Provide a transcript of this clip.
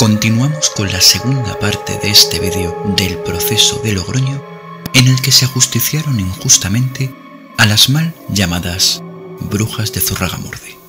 Continuamos con la segunda parte de este vídeo del proceso de Logroño en el que se ajusticiaron injustamente a las mal llamadas brujas de Zurragamurde.